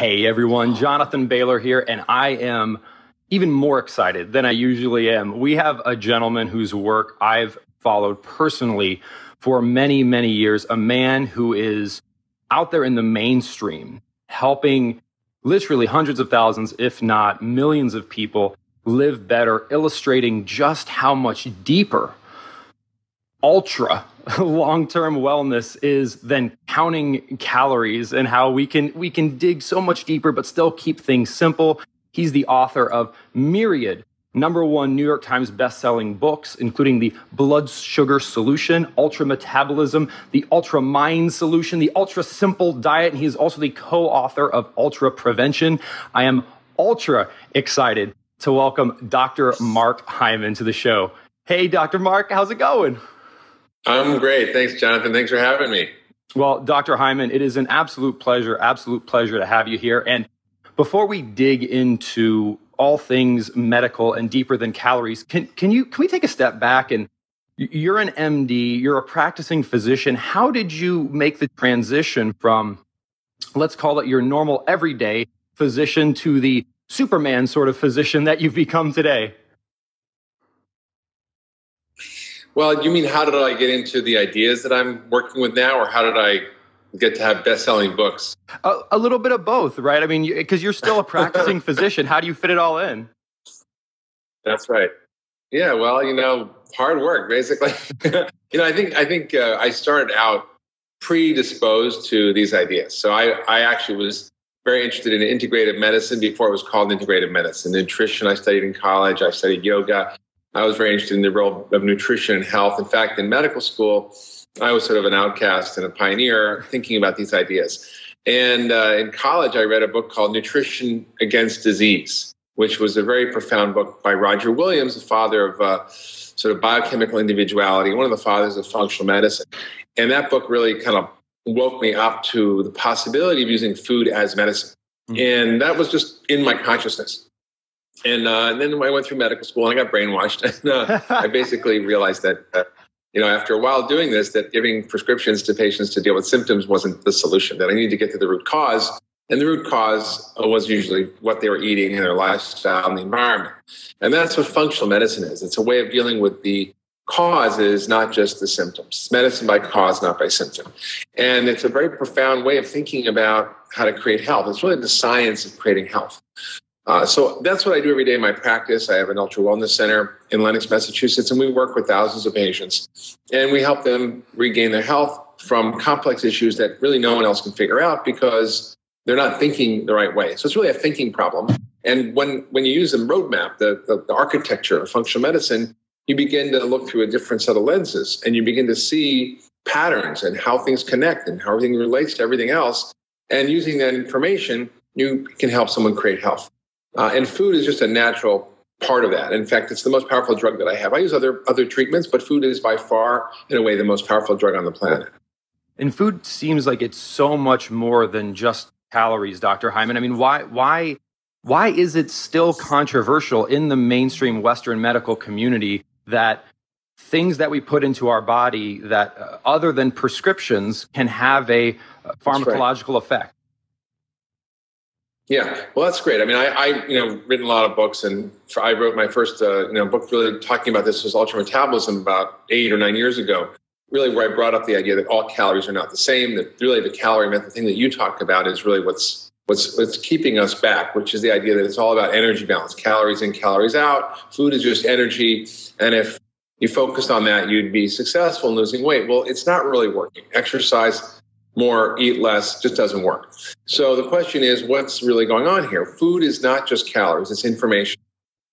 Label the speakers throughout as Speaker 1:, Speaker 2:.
Speaker 1: Hey everyone, Jonathan Bailor here, and I am even more excited than I usually am. We have a gentleman whose work I've followed personally for many, many years, a man who is out there in the mainstream, helping literally hundreds of thousands, if not millions of people live better, illustrating just how much deeper ultra long-term wellness is then counting calories and how we can we can dig so much deeper but still keep things simple. He's the author of myriad number one New York Times best-selling books, including the Blood Sugar Solution, Ultra Metabolism, the Ultra Mind Solution, the Ultra Simple Diet, and he is also the co-author of Ultra Prevention. I am ultra excited to welcome Dr. Mark Hyman to the show. Hey, Dr. Mark, how's it going?
Speaker 2: I'm great. Thanks, Jonathan. Thanks for having me.
Speaker 1: Well, Dr. Hyman, it is an absolute pleasure, absolute pleasure to have you here. And before we dig into all things medical and deeper than calories, can, can you can we take a step back and you're an MD, you're a practicing physician. How did you make the transition from let's call it your normal everyday physician to the Superman sort of physician that you've become today?
Speaker 2: Well, you mean how did I get into the ideas that I'm working with now, or how did I get to have best-selling books?
Speaker 1: A, a little bit of both, right? I mean, because you, are still a practicing physician. How do you fit it all in?
Speaker 2: That's right. Yeah. Well, you know, hard work, basically. you know, I think I think uh, I started out predisposed to these ideas. So I I actually was very interested in integrative medicine before it was called integrative medicine. Nutrition I studied in college. I studied yoga. I was very interested in the role of nutrition and health. In fact, in medical school, I was sort of an outcast and a pioneer thinking about these ideas. And uh, in college, I read a book called Nutrition Against Disease, which was a very profound book by Roger Williams, the father of uh, sort of biochemical individuality, one of the fathers of functional medicine. And that book really kind of woke me up to the possibility of using food as medicine. Mm-hmm. And that was just in my consciousness. And, uh, and, then I went through medical school and I got brainwashed. And uh, I basically realized that, uh, you know, after a while doing this, that giving prescriptions to patients to deal with symptoms wasn't the solution, that I needed to get to the root cause. And the root cause was usually what they were eating and their lifestyle and the environment. And that's what functional medicine is. It's a way of dealing with the cause is not just the symptoms. It's medicine by cause, not by symptom. And it's a very profound way of thinking about how to create health. It's really the science of creating health. Uh, so that's what I do every day in my practice. I have an ultra wellness center in Lenox, Massachusetts, and we work with thousands of patients. And we help them regain their health from complex issues that really no one else can figure out because they're not thinking the right way. So it's really a thinking problem. And when, when you use the roadmap, the, the, the architecture of functional medicine, you begin to look through a different set of lenses and you begin to see patterns and how things connect and how everything relates to everything else. And using that information, you can help someone create health. Uh, and food is just a natural part of that. In fact, it's the most powerful drug that I have. I use other other treatments, but food is by far, in a way, the most powerful drug on the planet.
Speaker 1: And food seems like it's so much more than just calories, Dr. Hyman. I mean, why why why is it still controversial in the mainstream Western medical community that things that we put into our body that uh, other than prescriptions can have a uh, pharmacological right. effect?
Speaker 2: Yeah, well, that's great. I mean, I, I, you know, written a lot of books, and I wrote my first, uh, you know, book really talking about this was ultra metabolism about eight or nine years ago. Really, where I brought up the idea that all calories are not the same. That really the calorie myth thing that you talked about is really what's what's what's keeping us back, which is the idea that it's all about energy balance, calories in, calories out. Food is just energy, and if you focused on that, you'd be successful in losing weight. Well, it's not really working. Exercise more, eat less, just doesn't work. So the question is, what's really going on here? Food is not just calories, it's information.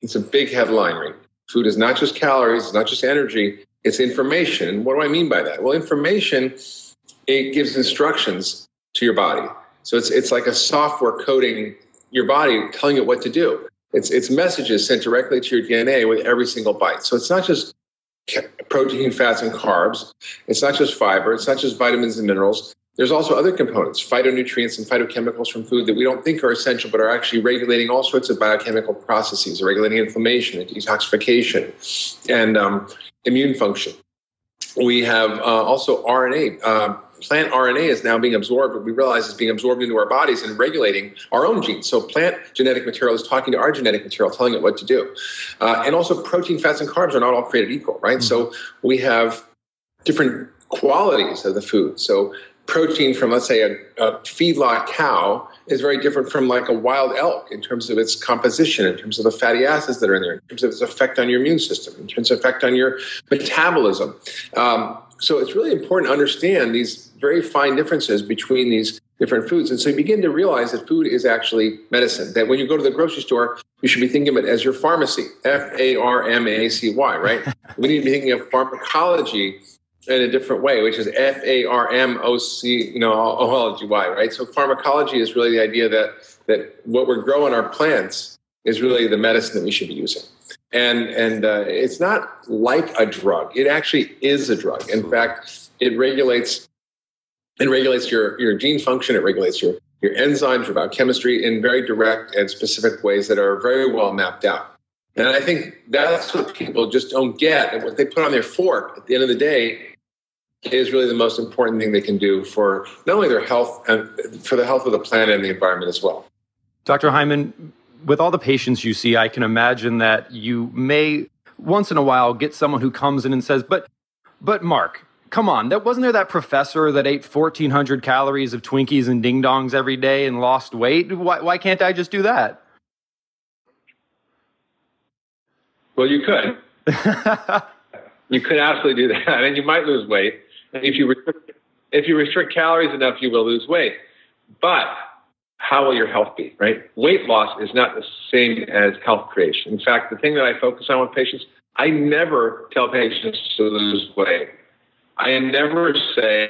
Speaker 2: It's a big headline right? Food is not just calories, it's not just energy, it's information. What do I mean by that? Well, information, it gives instructions to your body. So it's, it's like a software coding your body, telling it what to do. It's, it's messages sent directly to your DNA with every single bite. So it's not just protein, fats, and carbs. It's not just fiber. It's not just vitamins and minerals. There's also other components, phytonutrients and phytochemicals from food that we don't think are essential, but are actually regulating all sorts of biochemical processes, regulating inflammation and detoxification and um, immune function. We have uh, also RNA, uh, plant RNA is now being absorbed, but we realize it's being absorbed into our bodies and regulating our own genes. So plant genetic material is talking to our genetic material, telling it what to do. Uh, and also, protein, fats, and carbs are not all created equal, right? Mm-hmm. So we have different qualities of the food. So protein from, let's say, a, a, feedlot cow is very different from like a wild elk in terms of its composition, in terms of the fatty acids that are in there, in terms of its effect on your immune system, in terms of effect on your metabolism. Um, so it's really important to understand these very fine differences between these different foods. And so you begin to realize that food is actually medicine, that when you go to the grocery store, you should be thinking of it as your pharmacy, F A R M A C Y, right? we need to be thinking of pharmacology in a different way, which is F A R M O C, you know, O L G Y, right? So pharmacology is really the idea that that what we're growing our plants is really the medicine that we should be using, and and uh, it's not like a drug. It actually is a drug. In fact, it regulates it regulates your your gene function. It regulates your your enzymes, your biochemistry in very direct and specific ways that are very well mapped out. And I think that's what people just don't get. And what they put on their fork at the end of the day is really the most important thing they can do for not only their health and for the health of the planet and the environment as well.
Speaker 1: Dr. Hyman, with all the patients you see, I can imagine that you may once in a while get someone who comes in and says, "But, but Mark, come on, that wasn't there that professor that ate 1,400 calories of Twinkies and Ding Dongs every day and lost weight? Why, why can't I just do that?"
Speaker 2: Well, you could. you could absolutely do that, and you might lose weight. If you restrict, if you restrict calories enough, you will lose weight. But how will your health be, right? Weight loss is not the same as health creation. In fact, the thing that I focus on with patients, I never tell patients to lose weight. I never say,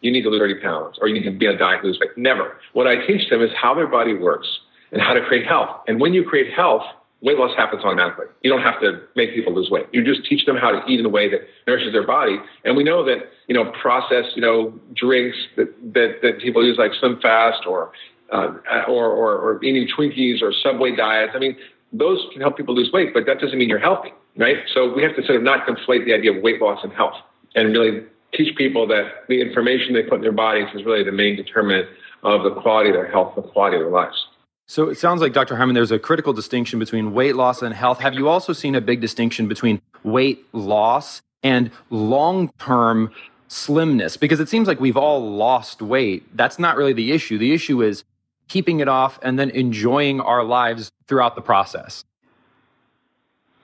Speaker 2: you need to lose 30 pounds or you need to be on a diet lose weight. Never. What I teach them is how their body works and how to create health. And when you create health, weight loss happens automatically. You don't have to make people lose weight. You just teach them how to eat in a way that nourishes their body. And we know that, you know, processed, you know, drinks that, that, that people use like Slim Fast or, uh, or, or, or eating Twinkies or Subway diets. I mean, those can help people lose weight, but that doesn't mean you're healthy, right? So we have to sort of not conflate the idea of weight loss and health and really teach people that the information they put in their bodies is really the main determinant of the quality of their health, the quality of their lives.
Speaker 1: So it sounds like, Dr. Hyman, there's a critical distinction between weight loss and health. Have you also seen a big distinction between weight loss and long term slimness? Because it seems like we've all lost weight. That's not really the issue. The issue is keeping it off and then enjoying our lives throughout the process.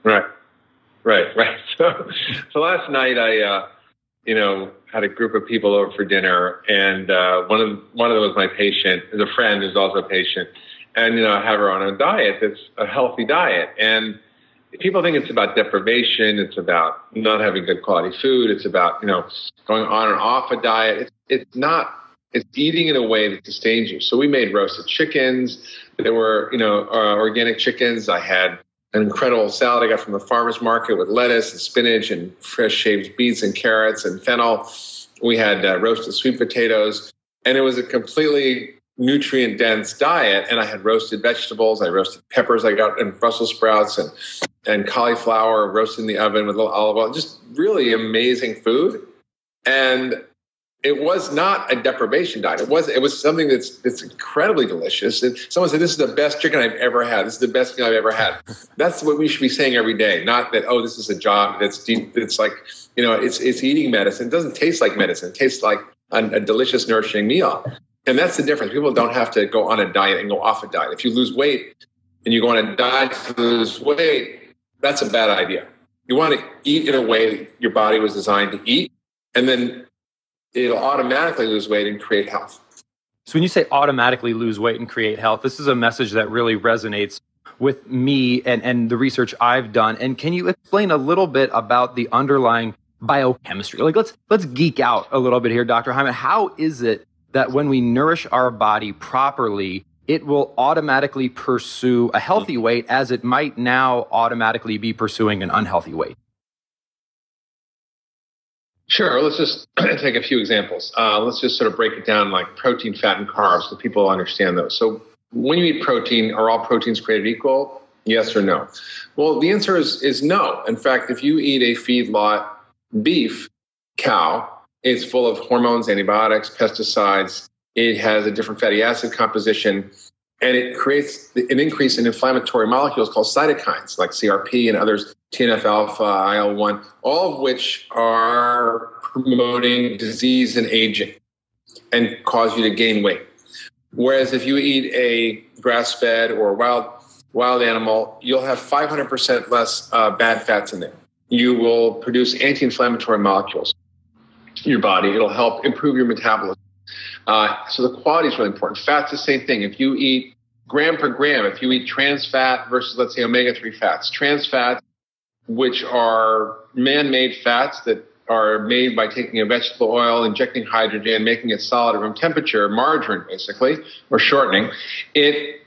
Speaker 2: Right, right, right. So, so last night I, uh, you know, had a group of people over for dinner, and uh, one of one of them was my patient, is a friend who's also a patient and you know have her on a diet that's a healthy diet. And people think it's about deprivation it's about not having good quality food it's about you know going on and off a diet. It's, it's not it's eating in a way that sustains you. So we made roasted chickens. There were you know uh, organic chickens. I had an incredible salad i got from the farmers market with lettuce and spinach and fresh shaved beets and carrots and fennel. We had uh, roasted sweet potatoes. And it was a completely nutrient dense diet and I had roasted vegetables, I roasted peppers, I got and Brussels sprouts and and cauliflower roasted in the oven with a little olive oil, just really amazing food. And it was not a deprivation diet. It was it was something that's that's incredibly delicious. And someone said, This is the best chicken I've ever had. This is the best meal I've ever had. That's what we should be saying every day. Not that, oh, this is a job that's deep it's like, you know, it's it's eating medicine. It doesn't taste like medicine. It tastes like a, a delicious, nourishing meal. And that's the difference. People don't have to go on a diet and go off a diet. If you lose weight and you go on a diet to lose weight, that's a bad idea. You want to eat in a way that your body was designed to eat, and then it'll automatically lose weight and create health.
Speaker 1: So, when you say automatically lose weight and create health, this is a message that really resonates with me and, and the research I've done. And can you explain a little bit about the underlying biochemistry? Like, let's let's geek out a little bit here, Dr. Hyman. How is it that when we nourish our body properly, it will automatically pursue a healthy weight as it might now automatically be pursuing an unhealthy weight?
Speaker 2: Sure. Let's just take a few examples. Uh, let's just sort of break it down like protein, fat, and carbs so people understand those. So when you eat protein, are all proteins created equal? Yes or no? Well, the answer is, is no. In fact, if you eat a feedlot beef cow, it's full of hormones, antibiotics, pesticides. It has a different fatty acid composition, and it creates an increase in inflammatory molecules called cytokines, like CRP and others, TNF alpha, IL 1, all of which are promoting disease and aging and cause you to gain weight. Whereas if you eat a grass fed or wild, wild animal, you'll have 500% less uh, bad fats in there. You will produce anti inflammatory molecules your body. It'll help improve your metabolism. Uh, so the quality is really important. Fat's the same thing. If you eat gram per gram, if you eat trans fat versus, let's say, omega 3 fats, trans fats, which are man made fats that are made by taking a vegetable oil, injecting hydrogen, making it solid at room temperature, margarine basically, or shortening, it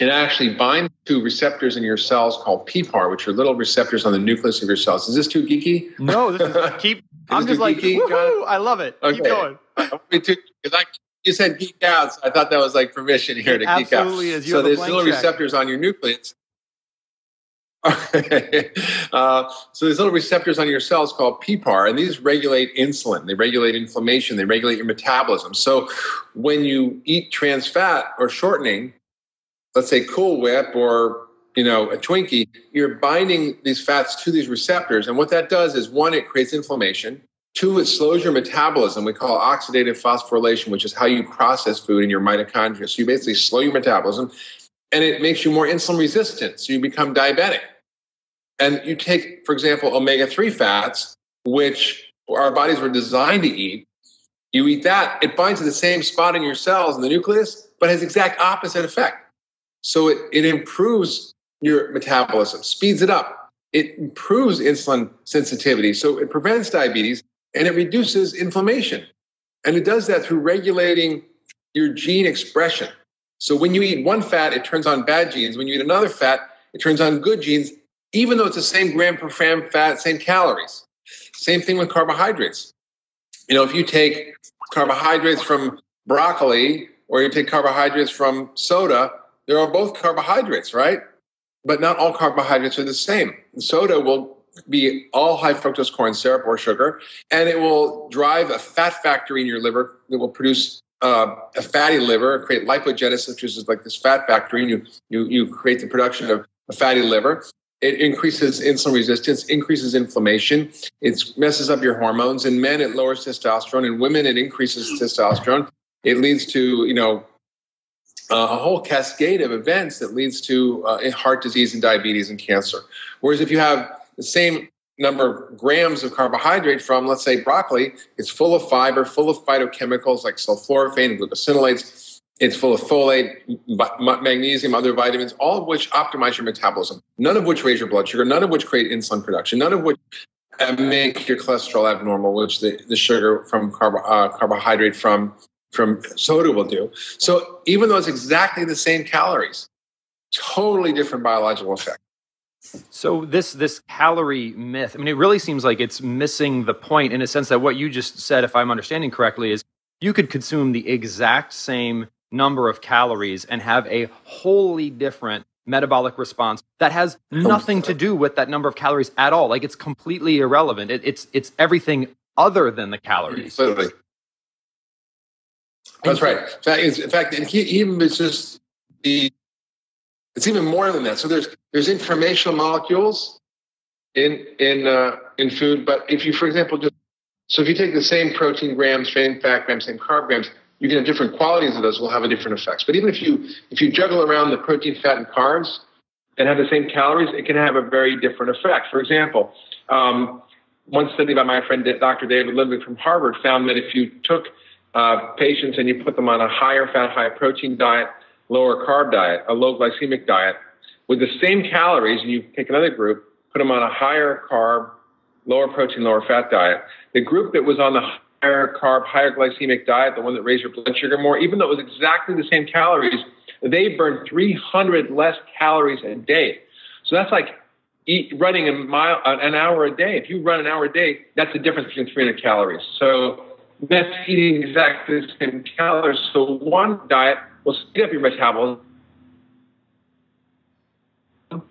Speaker 2: it actually binds to receptors in your cells called PPAR, which are little receptors on the nucleus of your cells. Is this too geeky?
Speaker 1: No, this is keep. I'm just like! I love it. Okay. Keep going.
Speaker 2: Me too. Like you said, geek out. So I thought that was like permission here to geek out.
Speaker 1: Absolutely is. You
Speaker 2: so there's
Speaker 1: little
Speaker 2: check. receptors on your nucleus uh, so there's little receptors on your cells called PPAR, and these regulate insulin. They regulate inflammation. They regulate your metabolism. So when you eat trans fat or shortening, let's say Cool Whip or you know a Twinkie, you're binding these fats to these receptors, and what that does is one, it creates inflammation. Two, it slows your metabolism. We call oxidative phosphorylation, which is how you process food in your mitochondria. So you basically slow your metabolism, and it makes you more insulin resistant. So you become diabetic. And you take, for example, omega 3 fats, which our bodies were designed to eat. You eat that, it binds to the same spot in your cells in the nucleus, but has exact opposite effect. So it, it improves your metabolism, speeds it up. It improves insulin sensitivity. So it prevents diabetes and it reduces inflammation. And it does that through regulating your gene expression. So when you eat one fat, it turns on bad genes. When you eat another fat, it turns on good genes even though it's the same gram per gram fat, same calories. Same thing with carbohydrates. You know, if you take carbohydrates from broccoli or you take carbohydrates from soda, they're both carbohydrates, right? But not all carbohydrates are the same. Soda will be all high fructose corn syrup or sugar, and it will drive a fat factory in your liver that will produce uh, a fatty liver, create lipogenesis, which is like this fat factory, and you, you, you create the production of a fatty liver it increases insulin resistance, increases inflammation. It messes up your hormones. In men, it lowers testosterone. In women, it increases testosterone. It leads to, you know, a whole cascade of events that leads to uh, heart disease and diabetes and cancer. Whereas if you have the same number of grams of carbohydrate from, let's say, broccoli, it's full of fiber, full of phytochemicals like sulforaphane and glucosinolates it's full of folate, magnesium, other vitamins, all of which optimize your metabolism, none of which raise your blood sugar, none of which create insulin production, none of which uh, make your cholesterol abnormal, which the, the sugar from carbo, uh, carbohydrate from, from soda will do. So even though it's exactly the same calories, totally different biological effect.
Speaker 1: So this this calorie myth, I mean, it really seems like it's missing the point in a sense that what you just said, if I'm understanding correctly, is you could consume the exact same number of calories and have a wholly different metabolic response that has nothing to do with that number of calories at all. Like it's completely irrelevant. It, it's it's everything other than the calories.
Speaker 2: Absolutely. That's right. In fact, in fact, and he, even it's just the it's even more than that. So there's there's informational molecules in in uh, in food, but if you, for example, just so if you take the same protein grams, same fat grams, same carb grams, you can have different qualities of those will have a different effects. But even if you if you juggle around the protein, fat, and carbs and have the same calories, it can have a very different effect. For example, um, one study by my friend Dr. David Ludwig from Harvard found that if you took uh, patients and you put them on a higher fat, higher protein diet, lower carb diet, a low glycemic diet, with the same calories, and you take another group, put them on a higher carb, lower protein, lower fat diet, the group that was on the higher carb, higher glycemic diet, the one that raised your blood sugar more, even though it was exactly the same calories, they burned 300 less calories a day. So that's like eat, running a mile, an hour a day. If you run an hour a day, that's the difference between 300 calories. So that's eating exactly the same calories. So one diet will speed up your metabolism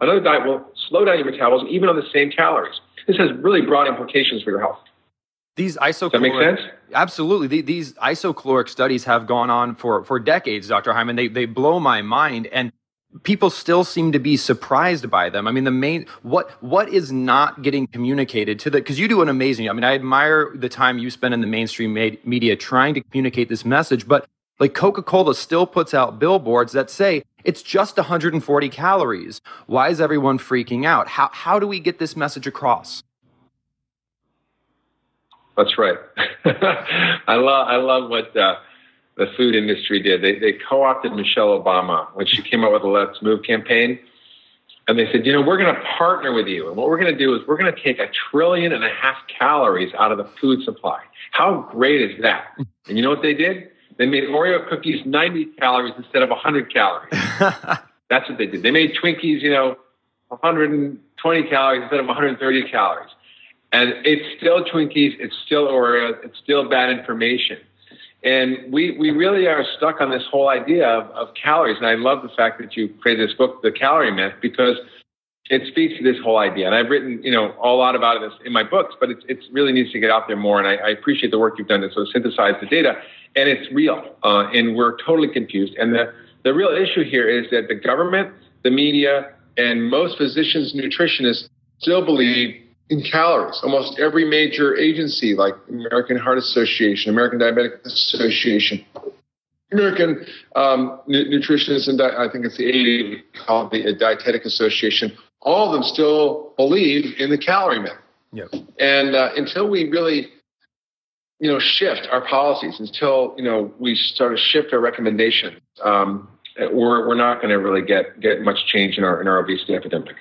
Speaker 2: another diet will slow down your metabolism even on the same calories. This has really broad implications for your health.
Speaker 1: These isocaloric, Does
Speaker 2: that make sense?
Speaker 1: Absolutely. These isocaloric studies have gone on for, for decades, Dr. Hyman. They, they blow my mind. And people still seem to be surprised by them. I mean, the main what what is not getting communicated to the because you do an amazing. I mean, I admire the time you spend in the mainstream media trying to communicate this message, but like Coca-Cola still puts out billboards that say it's just 140 calories. Why is everyone freaking out? How how do we get this message across?
Speaker 2: That's right. I love I love what uh, the food industry did. They, they co-opted Michelle Obama when she came out with the Let's Move campaign. And they said, you know, we're going to partner with you. And what we're going to do is we're going to take a trillion and a half calories out of the food supply. How great is that? And you know what they did? They made Oreo cookies 90 calories instead of 100 calories. That's what they did. They made Twinkies, you know, 120 calories instead of 130 calories. And it's still Twinkies, it's still Oreos, it's still bad information. And we, we really are stuck on this whole idea of, of calories. And I love the fact that you created this book, The Calorie Myth, because it speaks to this whole idea. And I've written, you know, a lot about this in my books, but it really needs to get out there more. And I, I, appreciate the work you've done to sort of synthesize the data. And it's real. Uh, and we're totally confused. And the, the real issue here is that the government, the media, and most physicians, nutritionists still believe in calories. Almost every major agency, like American Heart Association, American Diabetic Association, American um, Nutritionists, and I think it's the ADA, called the Dietetic Association, all of them still believe in the calorie myth. Yep. And uh, until we really, you know, shift our policies, until you know we start to shift our recommendations, um, we're we're not going to really get get much change in our in our obesity epidemic.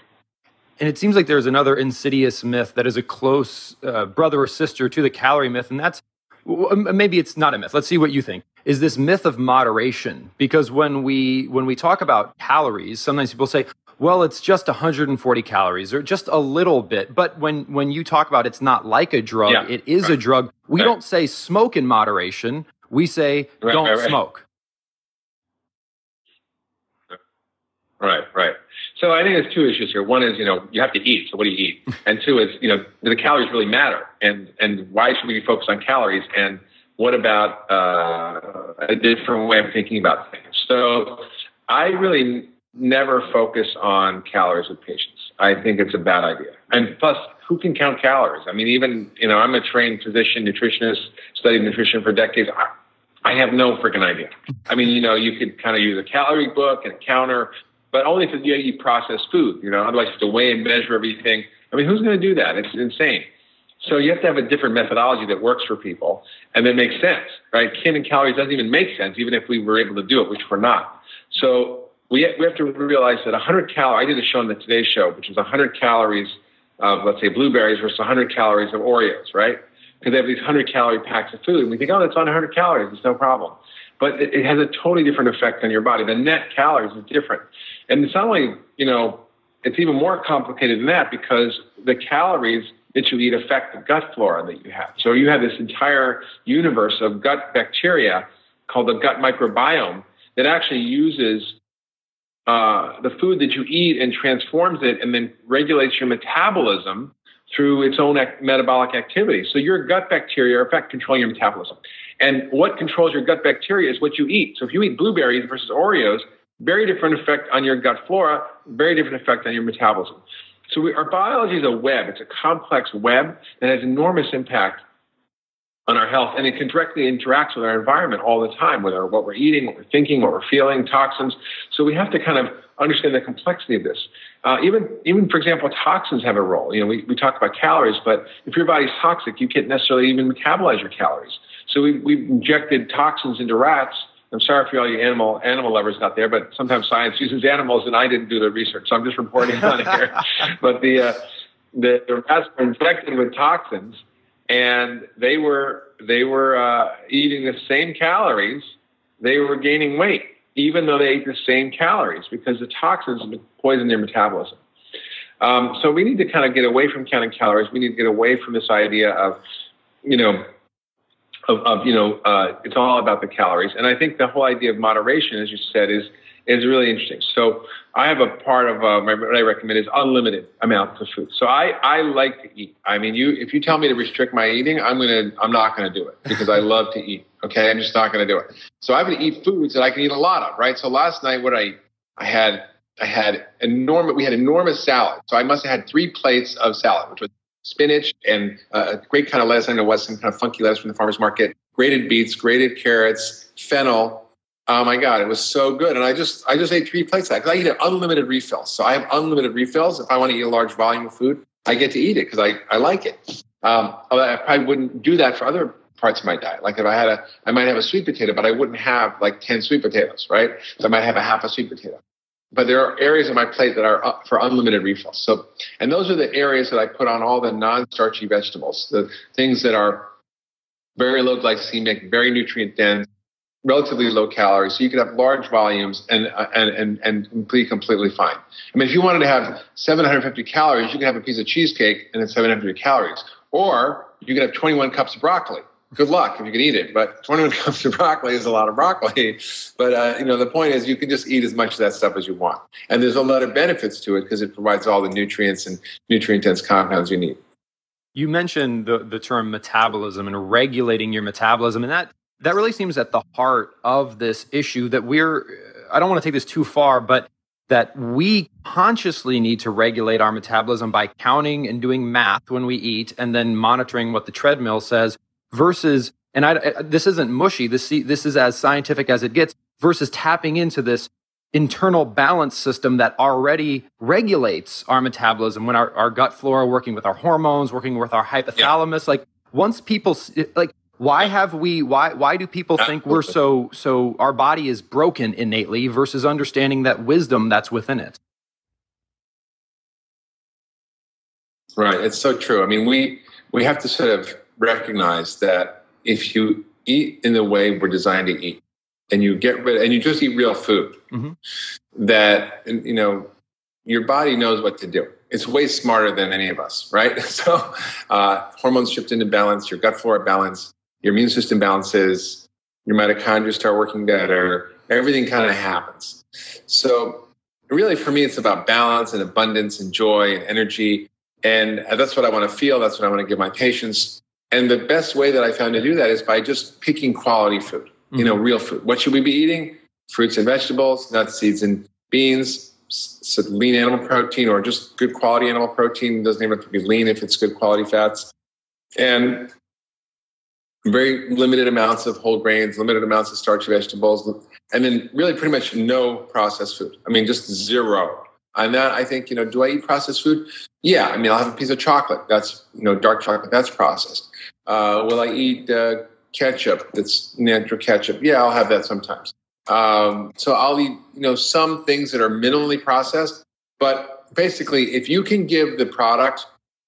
Speaker 1: And it seems like there's another insidious myth that is a close uh, brother or sister to the calorie myth, and that's maybe it's not a myth. Let's see what you think. Is this myth of moderation? Because when we when we talk about calories, sometimes people say, "Well, it's just 140 calories or just a little bit." But when when you talk about it's not like a drug, yeah, it is right. a drug. We right. don't say smoke in moderation. We say right, don't smoke.
Speaker 2: Right, right. So I think there's two issues here. One is, you know, you have to eat. So what do you eat? And two is, you know, do the calories really matter? And and why should we be focused on calories? And what about uh, a different way of thinking about things? So I really never focus on calories with patients. I think it's a bad idea. And plus, who can count calories? I mean, even you know, I'm a trained physician, nutritionist, studied nutrition for decades. I, I have no freaking idea. I mean, you know, you could kind of use a calorie book and a counter, but only if you eat processed food. You know, otherwise you have to weigh and measure everything. I mean, who's going to do that? It's insane. So you have to have a different methodology that works for people and that makes sense, right? Counting calories doesn't even make sense, even if we were able to do it, which we're not. So we, we have to realize that 100 calories, I did a show on the Today Show, which is 100 calories of, let's say, blueberries versus 100 calories of Oreos, right? Because they have these 100 calorie packs of food. And we think, oh, that's on 100 calories. It's no problem but it, it has a totally different effect on your body. The net calories is different. And it's not only, you know, it's even more complicated than that because the calories that you eat affect the gut flora that you have. So you have this entire universe of gut bacteria called the gut microbiome that actually uses uh, the food that you eat and transforms it and then regulates your metabolism through its own metabolic activity. So your gut bacteria are in fact controlling your metabolism. And what controls your gut bacteria is what you eat. So if you eat blueberries versus Oreos, very different effect on your gut flora, very different effect on your metabolism. So we, our biology is a web. It's a complex web that has enormous impact on our health, and it can directly interact with our environment all the time, our, what we're eating, what we're thinking, what we're feeling, toxins. So we have to kind of understand the complexity of this. Uh, even, even for example, toxins have a role. You know, we, we talk about calories, but if your body's toxic, you can't necessarily even metabolize your calories. So we, we've injected toxins into rats. I'm sorry for all you animal animal lovers out there, but sometimes science uses animals, and I didn't do the research, so I'm just reporting on it here. But the, uh, the the rats were injected with toxins, and they were they were uh, eating the same calories. They were gaining weight, even though they ate the same calories, because the toxins poisoned their metabolism. Um, so we need to kind of get away from counting calories. We need to get away from this idea of, you know, of, of you know, uh, it's all about the calories. And I think the whole idea of moderation, as you said, is is really interesting. So I have a part of uh, my, what I recommend is unlimited amounts of food. So I, I like to eat. I mean, you if you tell me to restrict my eating, I'm gonna I'm not gonna do it because I love to eat. Okay, I'm just not gonna do it. So I'm gonna eat foods that I can eat a lot of. Right. So last night, what I I had I had enormous we had enormous salad. So I must have had three plates of salad, which was spinach and uh, a great kind of lettuce. I know what some kind of funky lettuce from the farmer's market, grated beets, grated carrots, fennel. Oh my God, it was so good. And I just I just ate three plates of that because I eat unlimited refills. So I have unlimited refills. If I want to eat a large volume of food, I get to eat it because I, I like it. Um, I probably wouldn't do that for other parts of my diet. Like if I had a, I might have a sweet potato, but I wouldn't have like 10 sweet potatoes, right? So I might have a half a sweet potato but there are areas of my plate that are for unlimited refills. So, and those are the areas that I put on all the non-starchy vegetables, the things that are very low glycemic, very nutrient dense, relatively low calories. So you could have large volumes and uh, and and and be completely fine. I mean, if you wanted to have 750 calories, you could have a piece of cheesecake and it's 750 calories, or you could have 21 cups of broccoli good luck if you can eat it. But 21 cups of broccoli is a lot of broccoli. But uh, you know, the point is, you can just eat as much of that stuff as you want, and there's a lot of benefits to it because it provides all the nutrients and nutrient dense compounds you need.
Speaker 1: You mentioned the the term metabolism and regulating your metabolism, and that that really seems at the heart of this issue. That we're I don't want to take this too far, but that we consciously need to regulate our metabolism by counting and doing math when we eat and then monitoring what the treadmill says versus, and I, this isn't mushy. This, this is as scientific as it gets versus tapping into this internal balance system that already regulates our metabolism when our, our gut flora working with our hormones, working with our hypothalamus. Yeah. Like once people like, why have we, why, why do people think we're so, so our body is broken innately versus understanding that wisdom that's within it?
Speaker 2: Right. It's so true. I mean, we, we have to sort of recognize that if you eat in the way we're designed to eat, and you get rid and you just eat real food, mm-hmm. that you know your body knows what to do. It's way smarter than any of us, right? So uh, hormones shift into balance, your gut flora balance, your immune system balances, your mitochondria start working better. Everything kind of happens. So really, for me, it's about balance and abundance and joy and energy. And that's what I want to feel. That's what I want to give my patients. And the best way that I found to do that is by just picking quality food, mm-hmm. you know, mm-hmm. real food. What should we be eating? Fruits and vegetables, nuts, seeds, and beans, so lean animal protein or just good quality animal protein. It doesn't even have to be lean if it's good quality fats. And very limited amounts of whole grains, limited amounts of starchy vegetables, and then really pretty much no processed food. I mean, just zero. And that I think, you know, do I eat processed food? Yeah. I mean, I'll have a piece of chocolate. That's, you know, dark chocolate. That's processed. Uh, will I eat uh, ketchup that's natural ketchup? Yeah, I'll have that sometimes. Um, so I'll eat, you know, some things that are minimally processed. But basically, if you can give the product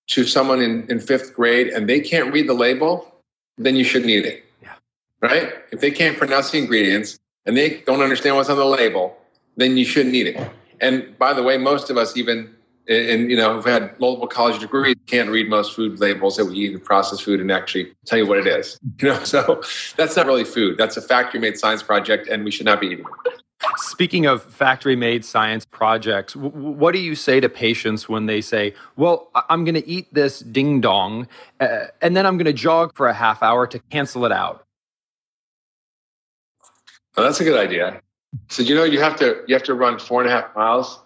Speaker 2: to someone in, in fifth grade and they can't read the label, then you shouldn't eat it. Yeah. Right? If they can't pronounce the ingredients and they don't understand what's on the label, then you shouldn't eat it. And by the way, most of us even and you know who've had multiple college degrees can't read most food labels that we eat in processed food and actually tell you what it is you know so that's not really food that's a factory made science project and we should not be eating it
Speaker 1: Speaking of factory made science projects, what do you say to patients when they say, Well, I'm going to eat this ding dong uh, and then I'm going to jog for a half hour to cancel it out?
Speaker 2: Well, that's a good idea. So, you know, you have to, you have to run four and a half miles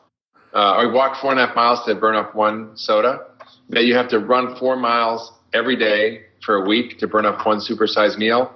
Speaker 2: uh, or walk four and a half miles to burn up one soda, that you have to run four miles every day for a week to burn up one supersized meal.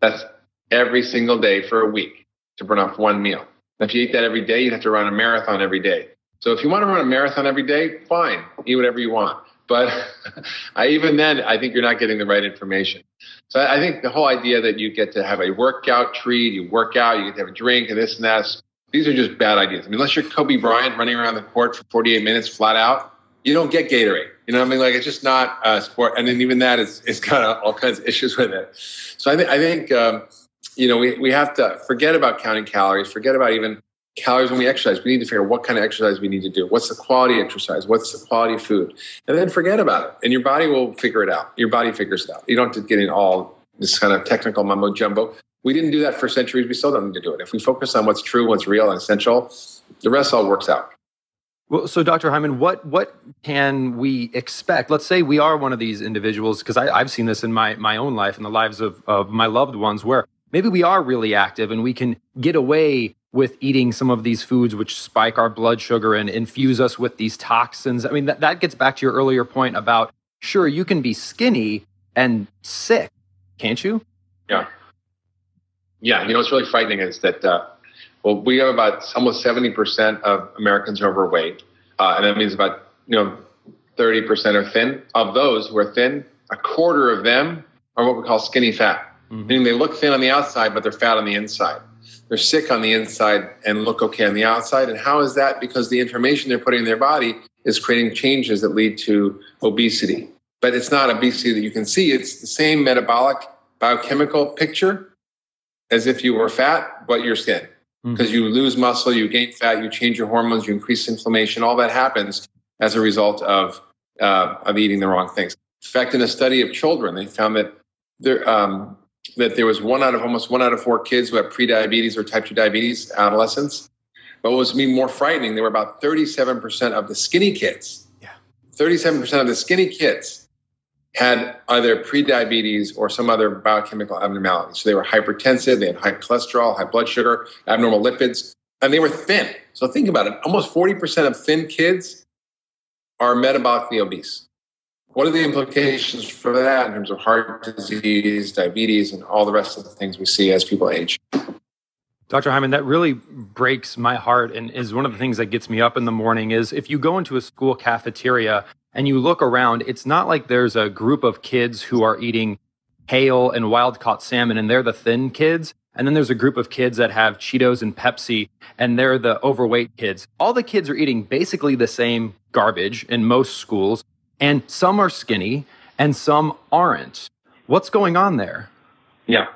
Speaker 2: That's every single day for a week to burn off one meal. If you eat that every day, you'd have to run a marathon every day. So if you want to run a marathon every day, fine, eat whatever you want. But I, even then, I think you're not getting the right information. So I think the whole idea that you get to have a workout treat, you work out, you get to have a drink and this and that, these are just bad ideas. I mean, unless you're Kobe Bryant running around the court for 48 minutes flat out, you don't get Gatorade. You know what I mean? Like it's just not a sport. And then even that is, it's got all kinds of issues with it. So I, th- I think, um, you know, we, we have to forget about counting calories, forget about even calories when we exercise. We need to figure out what kind of exercise we need to do. What's the quality exercise? What's the quality food? And then forget about it. And your body will figure it out. Your body figures it out. You don't have to get in all this kind of technical mumbo jumbo. We didn't do that for centuries. We still don't need to do it. If we focus on what's true, what's real, and essential, the rest all works out.
Speaker 1: Well, so Dr. Hyman, what what can we expect? Let's say we are one of these individuals, because I've seen this in my my own life and the lives of, of my loved ones, where maybe we are really active and we can get away with eating some of these foods which spike our blood sugar and infuse us with these toxins. I mean, that, that gets back to your earlier point about sure, you can be skinny and sick, can't you?
Speaker 2: Yeah. Yeah. You know, what's really frightening is that, uh, well, we have about almost 70% of Americans are overweight. Uh, and that means about, you know, 30% are thin. Of those who are thin, a quarter of them are what we call skinny fat, mm-hmm. meaning they look thin on the outside, but they're fat on the inside. They're sick on the inside and look okay on the outside. And how is that? Because the information they're putting in their body is creating changes that lead to obesity. But it's not obesity that you can see, it's the same metabolic biochemical picture as if you were fat, but you're skin. Because mm-hmm. you lose muscle, you gain fat, you change your hormones, you increase inflammation. All that happens as a result of, uh, of eating the wrong things. In fact, in a study of children, they found that there, um, that there was one out of almost one out of four kids who have prediabetes or type 2 diabetes, adolescents. But what was me more frightening, there were about 37% of the skinny kids. Yeah. 37% of the skinny kids had either prediabetes or some other biochemical abnormality. So they were hypertensive, they had high cholesterol, high blood sugar, abnormal lipids, and they were thin. So think about it almost 40% of thin kids are metabolically obese. What are the implications for that in terms of heart disease, diabetes, and all the rest of the things we see as people age?
Speaker 1: Dr. Hyman, that really breaks my heart and is one of the things that gets me up in the morning is if you go into a school cafeteria and you look around, it's not like there's a group of kids who are eating kale and wild caught salmon and they're the thin kids. And then there's a group of kids that have Cheetos and Pepsi and they're the overweight kids. All the kids are eating basically the same garbage in most schools and some are skinny and some aren't. What's going on there?
Speaker 2: Yeah.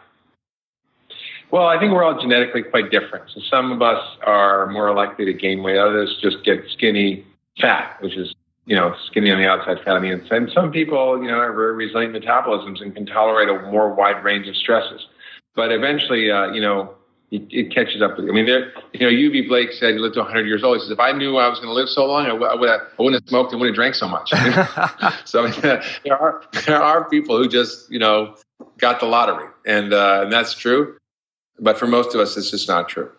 Speaker 2: Well, I think we're all genetically quite different. So some of us are more likely to gain weight, others just get skinny fat, which is, you know, skinny on the outside, fat on the inside. And some people, you know, have very resilient metabolisms and can tolerate a more wide range of stresses. But eventually, uh, you know, it, it catches up with you. I mean, there, you know, Eubie Blake said he lived to 100 years old. He says, if I knew I was going to live so long, I, w- I, would have, I wouldn't have smoked and wouldn't have drank so much. so there are there are people who just you know got the lottery, and uh, and that's true. But for most of us, it's just not true.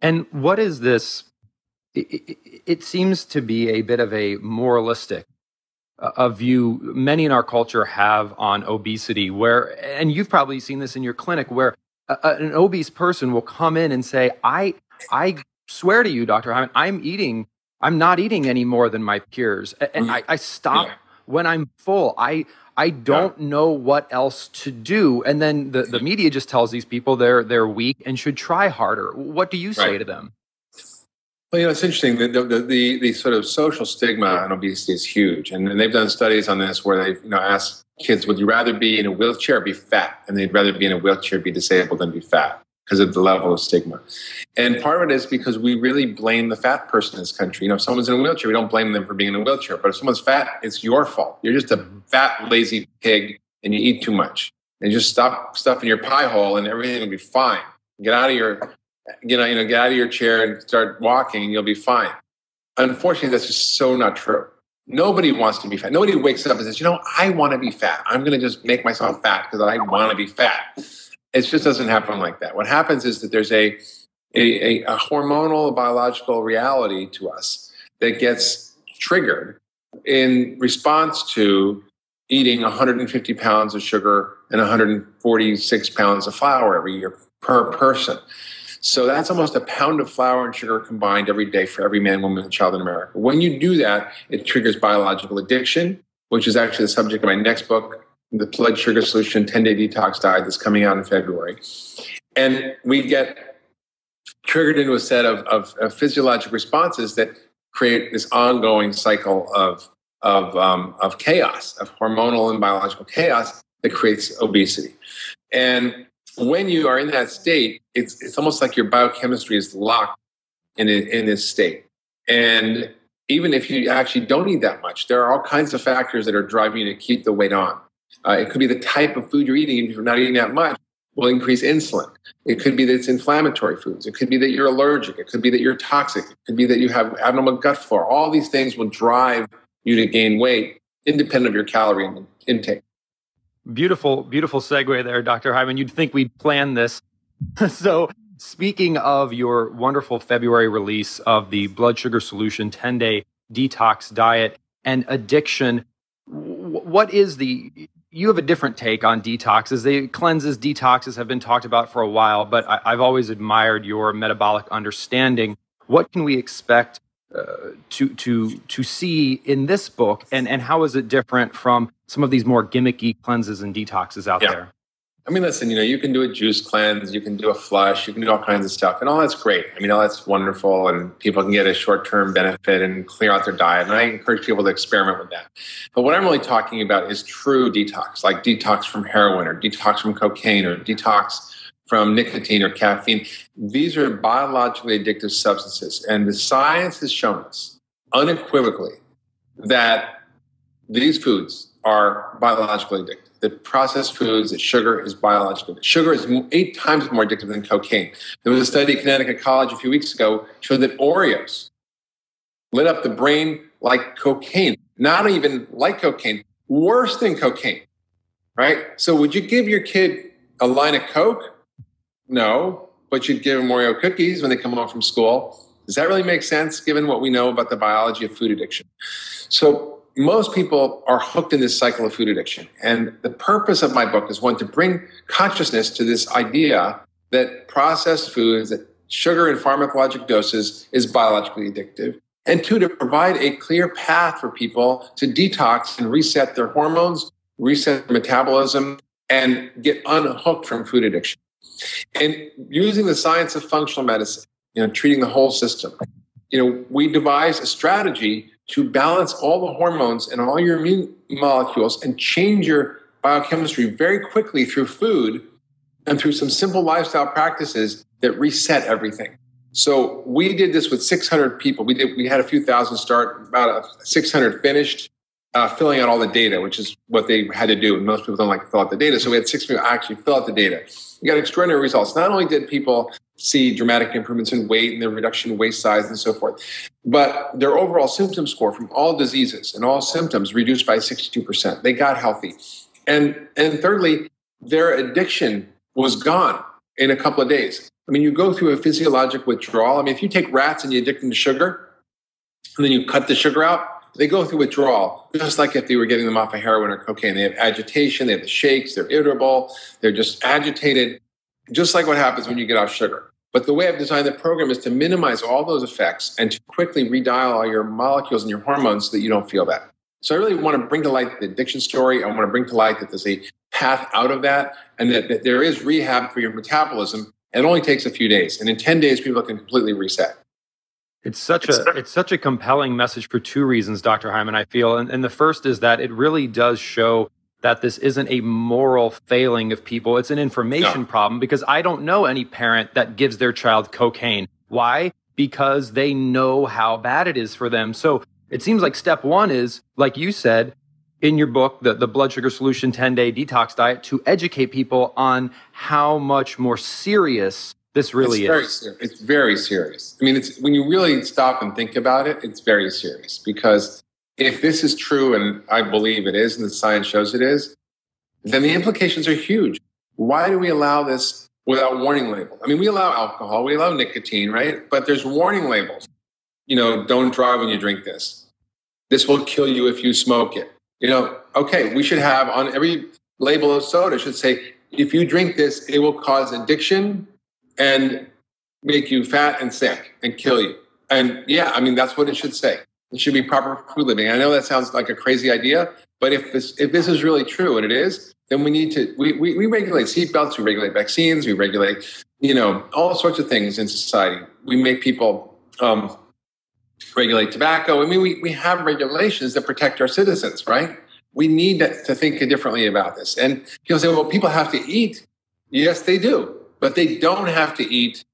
Speaker 1: And what is this? It, it, seems to be a bit of a moralistic uh, a view many in our culture have on obesity where and you've probably seen this in your clinic where a, an obese person will come in and say, I, I swear to you, Dr. Hyman, I'm eating, I'm not eating any more than my peers. And mm-hmm. I, I stop yeah. when I'm full. I, I don't yeah. know what else to do. And then the, the mm-hmm. media just tells these people they're, they're weak and should try harder. What do you say right. to them?
Speaker 2: Well, you know, it's interesting. The, the, the, the, sort of social stigma on obesity is huge. And, and they've done studies on this where they've, you know, asked kids, would you rather be in a wheelchair or be fat? And they'd rather be in a wheelchair, be disabled than be fat because of the level of stigma. And part of it is because we really blame the fat person in this country. You know, if someone's in a wheelchair, we don't blame them for being in a wheelchair. But if someone's fat, it's your fault. You're just a fat, lazy pig and you eat too much. And just stop stuffing your pie hole and everything will be fine. Get out of your you know, you know, get out of your chair and start walking, and you'll be fine. Unfortunately, that's just so not true. Nobody wants to be fat. Nobody wakes up and says, you know, I want to be fat. I'm going to just make myself fat because I want to be fat. It just doesn't happen like that. What happens is that there's a, a, a hormonal biological reality to us that gets triggered in response to eating 150 pounds of sugar and 146 pounds of flour every year per person. So that's almost a pound of flour and sugar combined every day for every man, woman, and child in America. When you do that, it triggers biological addiction, which is actually the subject of my next book, The Blood Sugar Solution 10 Day Detox Diet, that's coming out in February. And we get triggered into a set of, of, of physiologic responses that create this ongoing cycle of, of, um, of chaos, of hormonal and biological chaos that creates obesity. And when you are in that state, it's it's almost like your biochemistry is locked in in this state. And even if you actually don't eat that much, there are all kinds of factors that are driving you to keep the weight on. Uh, it could be the type of food you're eating. If you're not eating that much, will increase insulin. It could be that it's inflammatory foods. It could be that you're allergic. It could be that you're toxic. It could be that you have abnormal gut flora. All these things will drive you to gain weight independent of your calorie intake.
Speaker 1: Beautiful, beautiful segue there, Dr. Hyman. You'd think we'd plan this. so, speaking of your wonderful February release of the Blood Sugar Solution 10 day detox diet and addiction, what is the you have a different take on detoxes. The cleanses, detoxes have been talked about for a while, but I, have always admired your metabolic understanding. What can we expect uh, to to to see in this book, and and how is it different from some of these more gimmicky cleanses and detoxes out yeah. there?
Speaker 2: I mean, listen, you know, you can do a juice cleanse, you can do a flush, you can do all kinds of stuff, and all that's great. I mean, all that's wonderful, and people can get a short term benefit and clear out their diet. And I encourage people to experiment with that. But what I'm really talking about is true detox, like detox from heroin or detox from cocaine or detox from nicotine or caffeine. These are biologically addictive substances, and the science has shown us unequivocally that these foods are biologically addictive the processed foods, that sugar is biological. Sugar is eight times more addictive than cocaine. There was a study at Connecticut College a few weeks ago showed that Oreos lit up the brain like cocaine, not even like cocaine, worse than cocaine, right? So would you give your kid a line of Coke? No, but you'd give them Oreo cookies when they come home from school. Does that really make sense given what we know about the biology of food addiction? So most people are hooked in this cycle of food addiction. And the purpose of my book is one to bring consciousness to this idea that processed foods, that sugar in pharmacologic doses is biologically addictive. And two, to provide a clear path for people to detox and reset their hormones, reset their metabolism, and get unhooked from food addiction. And using the science of functional medicine, you know, treating the whole system, you know, we devised a strategy to balance all the hormones and all your immune molecules and change your biochemistry very quickly through food and through some simple lifestyle practices that reset everything. So we did this with 600 people. We did. We had a few thousand start, about 600 finished, uh, filling out all the data, which is what they had to do. And most people don't like to fill out the data. So we had six people actually fill out the data. We got extraordinary results. Not only did people see dramatic improvements in weight and the reduction in waist size and so forth, but their overall symptom score from all diseases and all symptoms reduced by 62%. They got healthy. And, and thirdly, their addiction was gone in a couple of days. I mean, you go through a physiologic withdrawal. I mean, if you take rats and you addict them to sugar, and then you cut the sugar out, they go through withdrawal, just like if they were getting them off of heroin or cocaine. They have agitation, they have the shakes, they're irritable, they're just agitated, just like what happens when you get off sugar. But the way I've designed the program is to minimize all those effects and to quickly redial all your molecules and your hormones so that you don't feel that. So I really want to bring to light the addiction story. I want to bring to light that there's a path out of that and that, that there is rehab for your metabolism. It only takes a few days. And in 10 days, people can completely reset.
Speaker 1: It's such a it's such a compelling message for two reasons, Dr. Hyman, I feel. And, and the first is that it really does show that this isn't a moral failing of people. It's an information no. problem because I don't know any parent that gives their child cocaine. Why? Because they know how bad it is for them. So it seems like step one is, like you said in your book, the, the blood sugar solution 10 day detox diet, to educate people on how much more serious this really
Speaker 2: it's is. Very it's very serious. I mean, it's when you really stop and think about it, it's very serious because if this is true, and I believe it is, and the science shows it is, then the implications are huge. Why do we allow this without warning labels? I mean, we allow alcohol, we allow nicotine, right? But there's warning labels. You know, don't drive when you drink this. This will kill you if you smoke it. You know, okay, we should have on every label of soda should say, if you drink this, it will cause addiction, and make you fat and sick and kill you. And yeah, I mean, that's what it should say. It should be proper food living. I know that sounds like a crazy idea, but if this, if this is really true, and it is, then we need to, we, we, we regulate seatbelts, we regulate vaccines, we regulate, you know, all sorts of things in society. We make people um, regulate tobacco. I mean, we, we have regulations that protect our citizens, right? We need to think differently about this. And people say, well, people have to eat. Yes, they do but they don't have to eat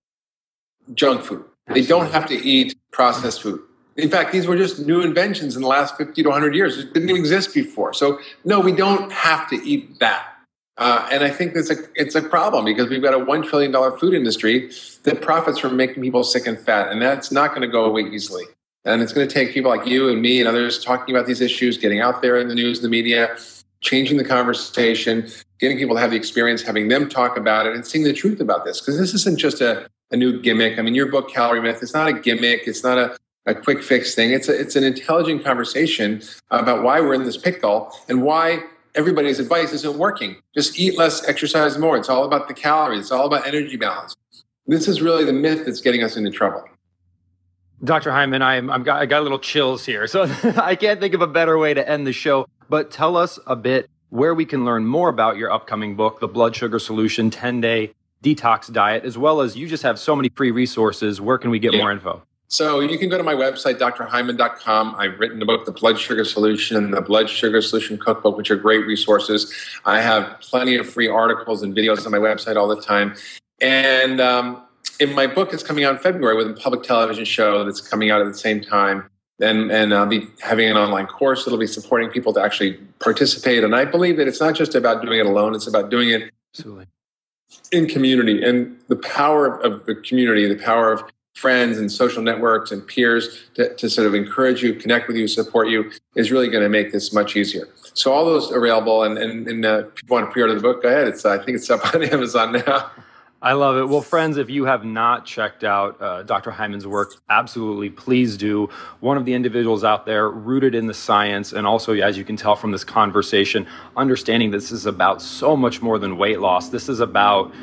Speaker 2: junk food. They don't have to eat processed food. In fact, these were just new inventions in the last 50 to 100 years. It didn't exist before. So, no, we don't have to eat that. Uh, and I think it's a it's a problem because we've got a one trillion dollar food industry that profits from making people sick and fat, and that's not going to go away easily. And it's going to take people like you and me and others talking about these issues, getting out there in the news, the media, changing the conversation, getting people to have the experience, having them talk about it, and seeing the truth about this. Because this isn't just a, a new gimmick. I mean, your book, Calorie Myth, it's not a gimmick. It's not a a quick fix thing. It's a, it's an intelligent conversation about why we're in this pickle and why everybody's advice isn't working. Just eat less, exercise more. It's all about the calories. It's all about energy balance. This is really the myth that's getting us into trouble.
Speaker 1: Dr. Hyman, I'm, I'm got, I got a little chills here, so I can't think of a better way to end the show. But tell us a bit where we can learn more about your upcoming book, The Blood Sugar Solution 10 Day Detox Diet, as well as you just have so many free resources. Where can we get yeah. more info?
Speaker 2: So you can go to my website, drhyman.com. I've written the book, The Blood Sugar Solution, The Blood Sugar Solution Cookbook, which are great resources. I have plenty of free articles and videos on my website all the time. And um, in my book, it's coming out in February with a public television show that's coming out at the same time. And, and I'll be having an online course that'll be supporting people to actually participate. And I believe that it's not just about doing it alone, it's about doing it Absolutely. in community. And the power of the community, the power of friends and social networks and peers to, to sort of encourage you, connect with you, support you is really going to make this much easier. So all those available, and, and, and uh, want to pre-order the book, go ahead. It's I think it's up on Amazon now.
Speaker 1: I love it. Well, friends, if you have not checked out uh, Dr. Hyman's work, absolutely please do. One of the individuals out there rooted in the science, and also, as you can tell from this conversation, understanding this is about so much more than weight loss. This is about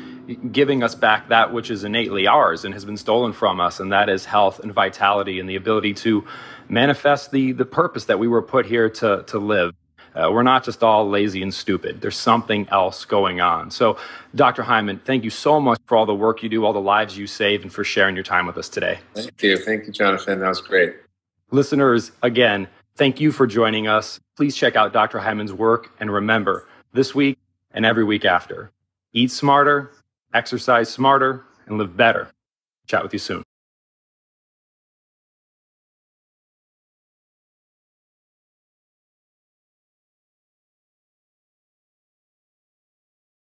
Speaker 1: giving us back that which is innately ours and has been stolen from us, and that is health and vitality and the ability to manifest the, the purpose that we were put here to, to live. Uh, we're not just all lazy and stupid. There's something else going on. So, Dr. Hyman, thank you so much for all the work you do, all the lives you save, and for sharing your time with us today.
Speaker 2: Thank you. Thank you, Jonathan. That was great.
Speaker 1: Listeners, again, thank you for joining us. Please check out Dr. Hyman's work. And remember, this week and every week after, eat smarter, exercise smarter, and live better. Chat with you soon.